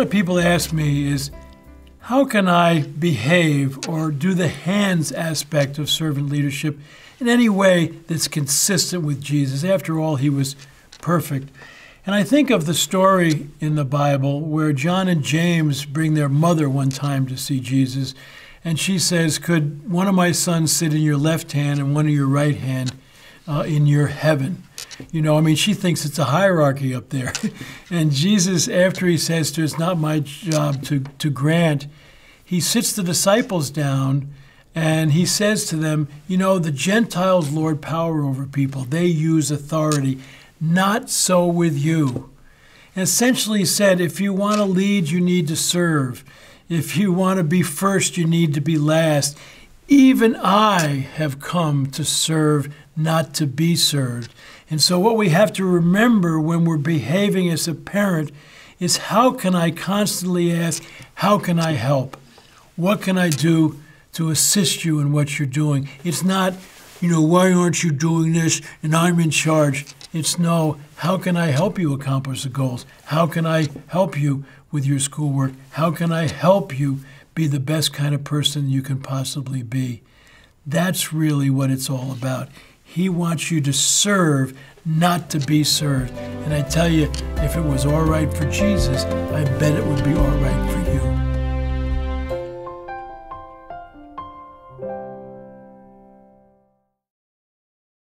of people ask me is, how can I behave or do the hands aspect of servant leadership in any way that's consistent with Jesus? After all, he was perfect. And I think of the story in the Bible where John and James bring their mother one time to see Jesus. And she says, Could one of my sons sit in your left hand and one of your right hand uh, in your heaven? You know, I mean, she thinks it's a hierarchy up there. and Jesus, after he says to her, It's not my job to, to grant, he sits the disciples down and he says to them, You know, the Gentiles lord power over people, they use authority. Not so with you. And essentially, he said, If you want to lead, you need to serve. If you want to be first, you need to be last. Even I have come to serve, not to be served. And so, what we have to remember when we're behaving as a parent is how can I constantly ask, How can I help? What can I do to assist you in what you're doing? It's not, you know, why aren't you doing this and I'm in charge? It's no, how can I help you accomplish the goals? How can I help you with your schoolwork? How can I help you be the best kind of person you can possibly be? That's really what it's all about. He wants you to serve, not to be served. And I tell you, if it was all right for Jesus, I bet it would be all right for